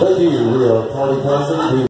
Thank you, we are party council.